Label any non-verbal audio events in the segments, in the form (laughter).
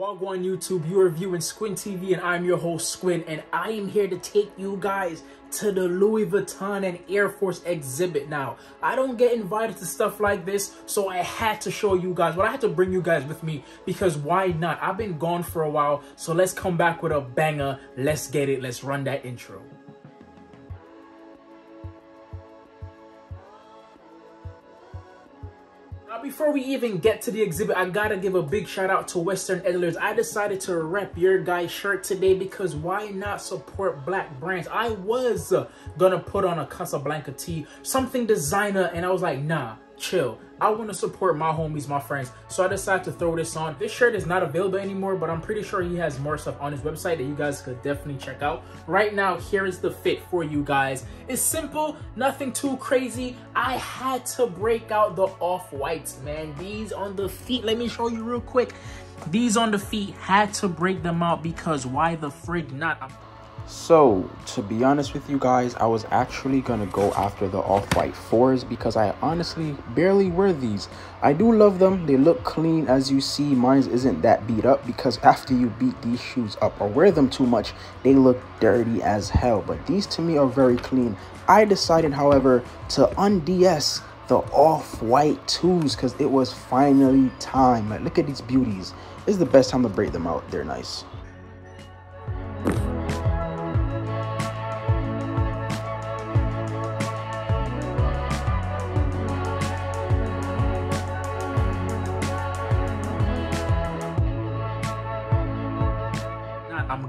Wagwan YouTube, you are viewing Squiin TV and I'm your host Squiin and I am here to take you guys to the Louis Vuitton and Air Force exhibit now. I don't get invited to stuff like this, so I had to show you guys, but I had to bring you guys with me because why not? I've been gone for a while, so let's come back with a banger. Let's get it. Let's run that intro. Now, before we even get to the exhibit, I gotta give a big shout out to Western Editors. I decided to rep your guy's shirt today because why not support black brands? I was gonna put on a Casablanca tee, something designer, and I was like, nah, chill. I want to support my homies, my friends. So I decided to throw this on. This shirt is not available anymore, but I'm pretty sure he has more stuff on his website that you guys could definitely check out. Right now, here is the fit for you guys. It's simple, nothing too crazy. I had to break out the off-whites, man. These on the feet, let me show you real quick. These on the feet, had to break them out because why the frig not? I'm so, to be honest with you guys, I was actually gonna go after the off-white fours because I honestly barely wear these. I do love them, they look clean as you see, mine isn't that beat up because (laughs) after you beat these shoes up or wear them too much, they look dirty as hell. But these to me are very clean. I decided, however, to unds the off-white twos because it was finally time. Like, look at these beauties. It's the best time to break them out. They're nice.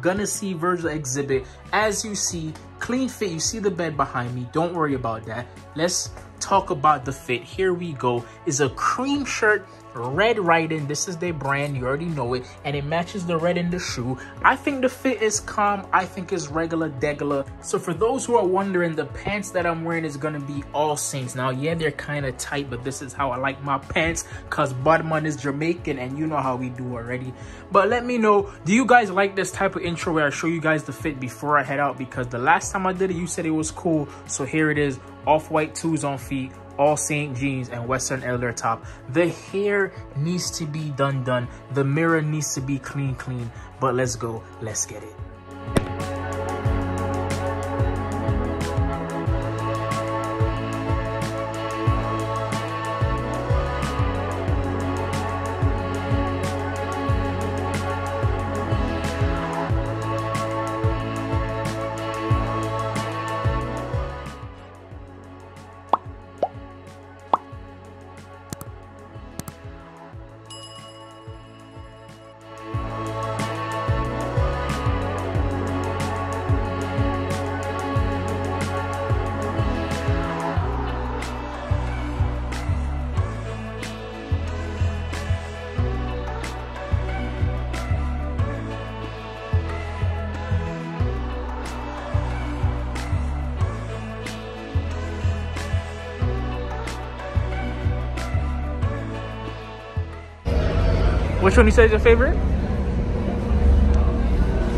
Gonna see Virgil exhibit. As you see, clean fit. You see the bed behind me. Don't worry about that. Let's talk about the fit. Here we go. Is a cream shirt red writing this is their brand. You already know it. And it matches the red in the shoe. I think the fit is calm. I think it's regular degular. So for those who are wondering the pants that i'm wearing is going to be AllSaints. Now yeah they're kind of tight but this is how i like my pants because budman is jamaican and you know how we do already. But let me know do you guys like this type of intro where i show you guys the fit before i head out? Because the last time i did it you said it was cool. So here it is off-white twos on feet all Saint jeans and Western Elder top. The hair needs to be done done. The mirror needs to be clean clean. But let's go. Let's get it. Which one you say is your favorite?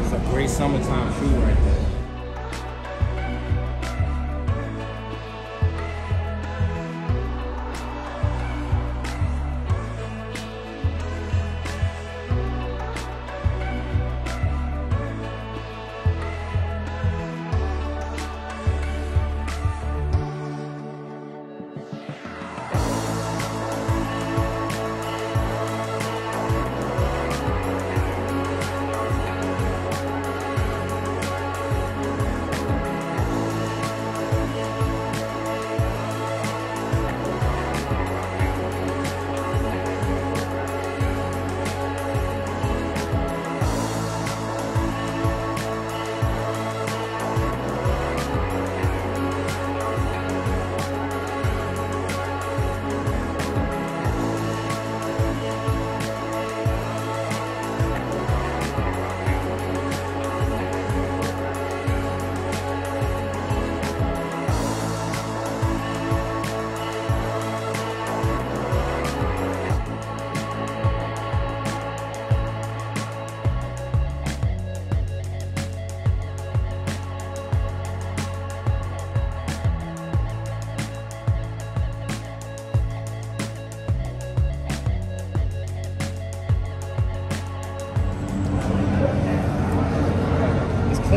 It's a great summertime food right there.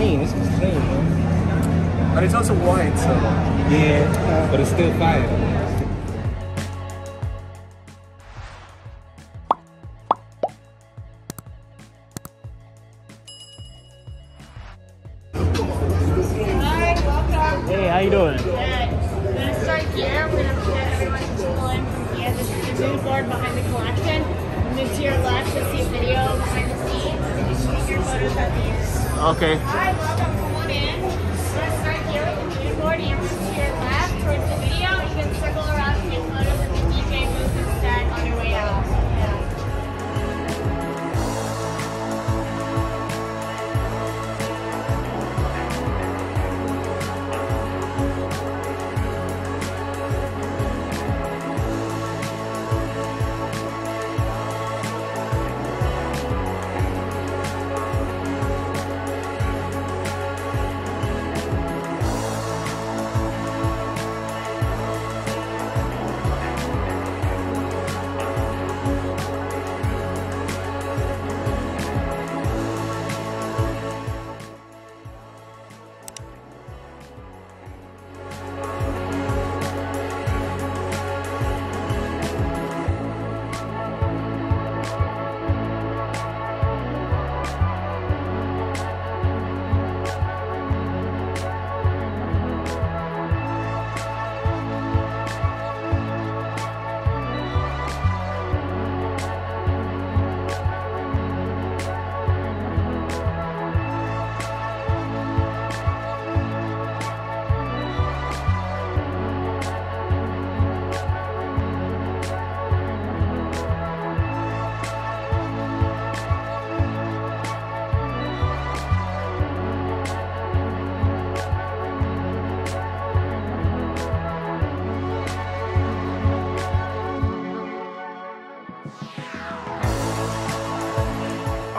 Clean. This is clean, man. But it's also white, so. Yeah, but it's still fire. Hi, welcome. Hey, how you doing? Good. We're gonna start here. We're gonna get everyone to pull in from here. This is the mood board behind the collection. Move to your left to see a video behind the scenes. You can take your photos at the end. Okay.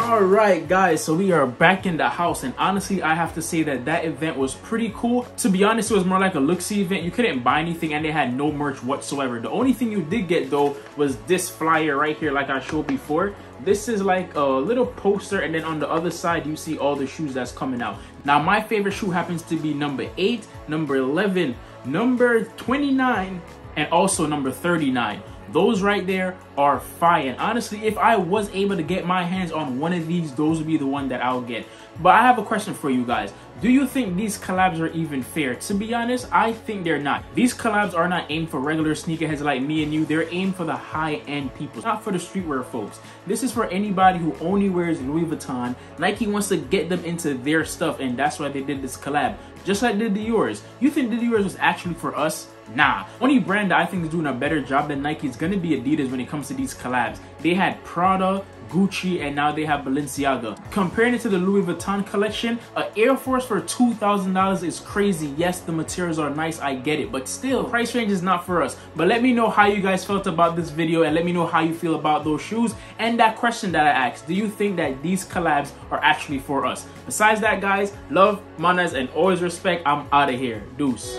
All right, guys, so we are back in the house, and honestly, I have to say that that event was pretty cool. To be honest, it was more like a look-see event. You couldn't buy anything, and they had no merch whatsoever. The only thing you did get, though, was this flyer right here, like I showed before. This is like a little poster, and then on the other side, you see all the shoes that's coming out. Now, my favorite shoe happens to be number 8, number 11, number 29, and also number 39. Those right there are fire. And honestly, if I was able to get my hands on one of these, those would be the one that I'll get. But I have a question for you guys. Do you think these collabs are even fair? To be honest, I think they're not. These collabs are not aimed for regular sneakerheads like me and you. They're aimed for the high-end people, not for the streetwear folks. This is for anybody who only wears Louis Vuitton. Nike wants to get them into their stuff, and that's why they did this collab. Just like did the Diors. You think Diors was actually for us? Nah. Only brand that I think is doing a better job than Nike is gonna be Adidas when it comes to these collabs. They had Prada, Gucci, and now they have Balenciaga. Comparing it to the Louis Vuitton collection, a Air Force for $2,000 is crazy. Yes, the materials are nice, I get it, but still, price range is not for us. But let me know how you guys felt about this video and let me know how you feel about those shoes and that question that I asked. Do you think that these collabs are actually for us? Besides that, guys, love, manners, and always respect. I'm out of here. Deuce.